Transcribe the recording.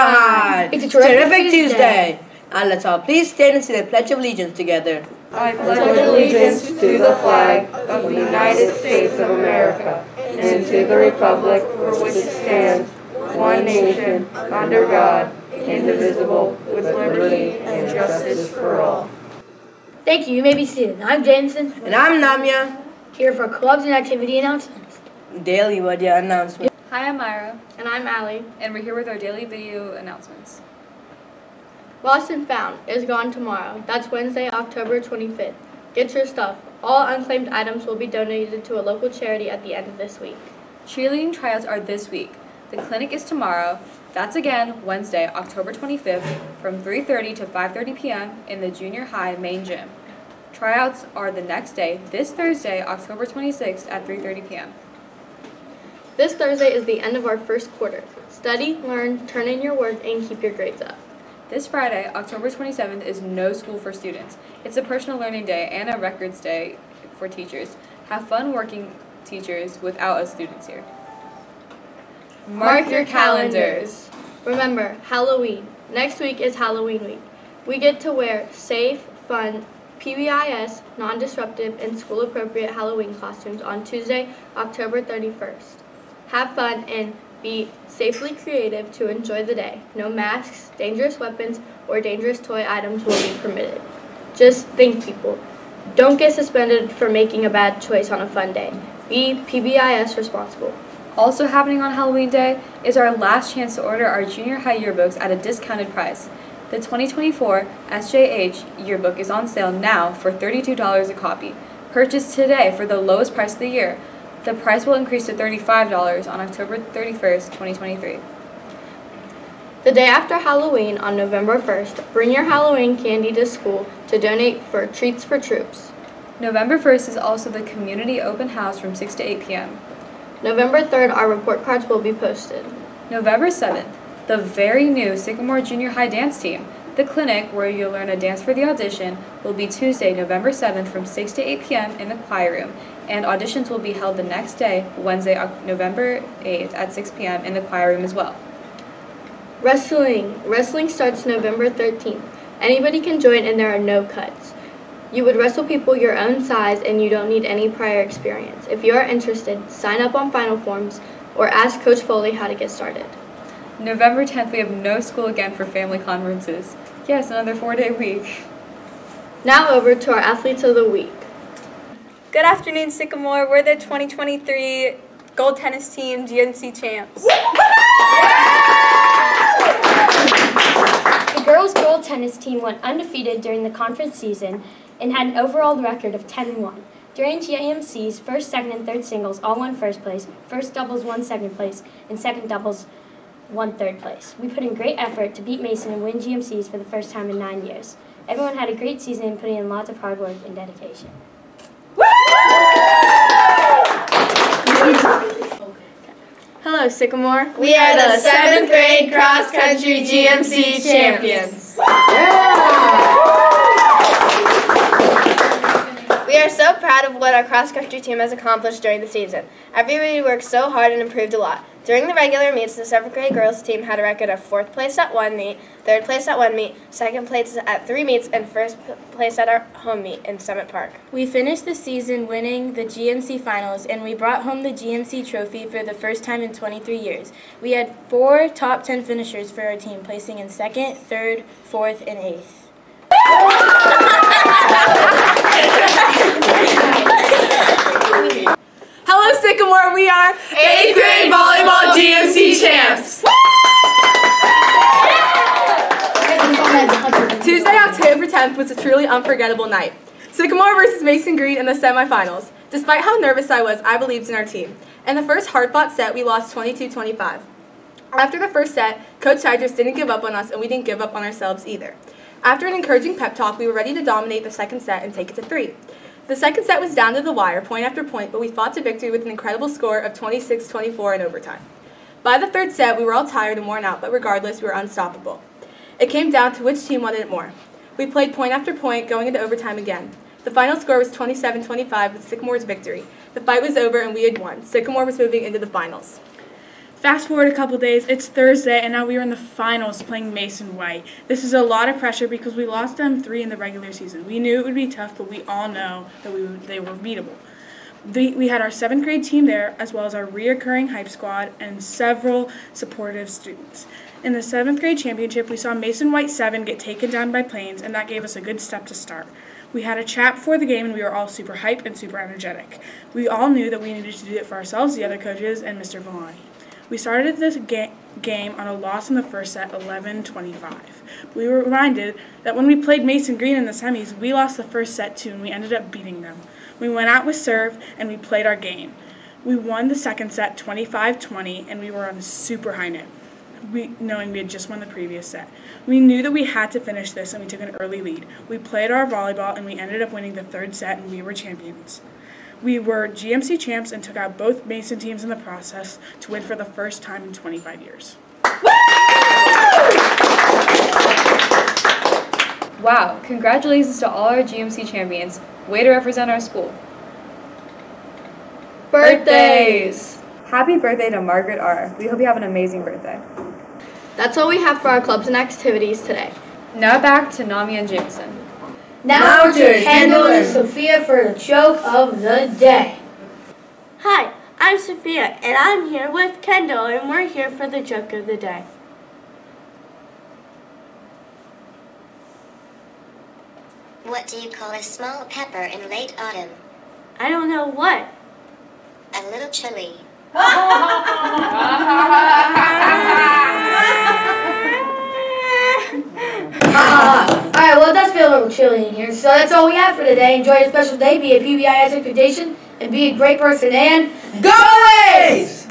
God! It's a terrific Tuesday. Tuesday. And let's all please stand and say the Pledge of Allegiance together. I pledge allegiance to the flag of the United States of America and to the republic for which it stands, one nation, under God, indivisible, with liberty and justice for all. Thank you. You may be seated. I'm Jameson, And I'm Namya. here for clubs and activity announcements. Daily Wadya announcement. Hi, I'm Myra, And I'm Allie. and we're here with our daily video announcements. Lost and Found is gone tomorrow. That's Wednesday, October 25th. Get your stuff. All unclaimed items will be donated to a local charity at the end of this week. Cheerleading tryouts are this week. The clinic is tomorrow. That's again Wednesday, October 25th, from 3:30 to 5:30 p.m. in the junior high main gym. Tryouts are the next day, this Thursday, October 26th at 3:30 p.m. This Thursday is the end of our first quarter. Study, learn, turn in your work, and keep your grades up. This Friday, October 27th, is no school for students. It's a personal learning day and a records day for teachers. Have fun working teachers without us students here. Mark your calendars. Remember, Halloween. Next week is Halloween week. We get to wear safe, fun, PBIS, non disruptive, and school appropriate Halloween costumes on Tuesday, October 31st. Have fun and be safely creative to enjoy the day. No masks, dangerous weapons, or dangerous toy items will be permitted. Just think, people. Don't get suspended for making a bad choice on a fun day. Be PBIS responsible. Also happening on Halloween Day is our last chance to order our junior high yearbooks at a discounted price. The 2024 SJH yearbook is on sale now for $32 a copy. Purchase today for the lowest price of the year. The price will increase to $35 on October 31st, 2023. The day after Halloween, on November 1st, bring your Halloween candy to school to donate for Treats for Troops. November 1st is also the community open house from 6 to 8 p.m. November 3rd, our report cards will be posted. November 7th, the very new Sycamore Junior High dance team. The clinic, where you'll learn a dance for the audition, will be Tuesday, November 7th from 6 to 8 p.m. in the choir room, and auditions will be held the next day, Wednesday, November 8th at 6 p.m. in the choir room as well. Wrestling. Wrestling starts November 13th. Anybody can join and there are no cuts. You would wrestle people your own size and you don't need any prior experience. If you are interested, sign up on Final Forms or ask Coach Foley how to get started. November 10th, we have no school again for family conferences. Yes, another four day week. Now over to our athletes of the week. Good afternoon, Sycamore. We're the 2023 Gold Tennis Team GMC champs. The girls' gold tennis team went undefeated during the conference season and had an overall record of 10 and 1. During GMC's first, second, and third singles all won first place, first doubles won second place, and second doubles won third place. We put in great effort to beat Mason and win GMCs for the first time in nine years. Everyone had a great season putting in lots of hard work and dedication. Hello, Sycamore. We are the seventh grade cross country GMC champions. We are so proud of what our cross country team has accomplished during the season. Everybody worked so hard and improved a lot. During the regular meets, the seventh grade girls team had a record of fourth place at one meet, third place at one meet, second place at three meets, and first place at our home meet in Summit Park. We finished the season winning the GMC finals and we brought home the GMC trophy for the first time in 23 years. We had four top 10 finishers for our team, placing in second, third, fourth, and eighth. Hello, Sycamore. We are eighth grade volleyball GMC champs. Tuesday, October 10th was a truly unforgettable night. Sycamore versus Mason Green in the semifinals. Despite how nervous I was, I believed in our team. In the first hard-fought set, we lost 22-25. After the first set, Coach Siders didn't give up on us, and we didn't give up on ourselves either. After an encouraging pep talk, we were ready to dominate the second set and take it to three. The second set was down to the wire, point after point, but we fought to victory with an incredible score of 26-24 in overtime. By the third set, we were all tired and worn out, but regardless, we were unstoppable. It came down to which team wanted it more. We played point after point, going into overtime again. The final score was 27-25 with Sycamore's victory. The fight was over and we had won. Sycamore was moving into the finals. Fast forward a couple days, it's Thursday, and now we are in the finals playing Mason White. This is a lot of pressure because we lost them three in the regular season. We knew it would be tough, but we all know that we they were beatable. The, we had our seventh grade team there, as well as our reoccurring hype squad and several supportive students. In the seventh grade championship, we saw Mason White 7 get taken down by planes, and that gave us a good step to start. We had a chat before the game, and we were all super hype and super energetic. We all knew that we needed to do it for ourselves, the other coaches, and Mr. Villani. We started this ga- game on a loss in the first set, 11-25. We were reminded that when we played Mason Green in the semis, we lost the first set too, and we ended up beating them. We went out with serve, and we played our game. We won the second set 25-20, and we were on a super high note. We, knowing we had just won the previous set. We knew that we had to finish this and we took an early lead. We played our volleyball and we ended up winning the third set and we were champions. We were GMC champs and took out both Mason teams in the process to win for the first time in 25 years. Wow, congratulations to all our GMC champions. Way to represent our school. Birthdays! Happy birthday to Margaret R. We hope you have an amazing birthday. That's all we have for our clubs and activities today. Now back to Nami and Jameson. Now to Kendall and Sophia for the joke of the day. Hi, I'm Sophia, and I'm here with Kendall, and we're here for the joke of the day. What do you call a small pepper in late autumn? I don't know what. A little chili. Alright, well, it does feel a little chilly in here, so that's all we have for today. Enjoy your special day, be a PBIS expectation, and be a great person, and go A's!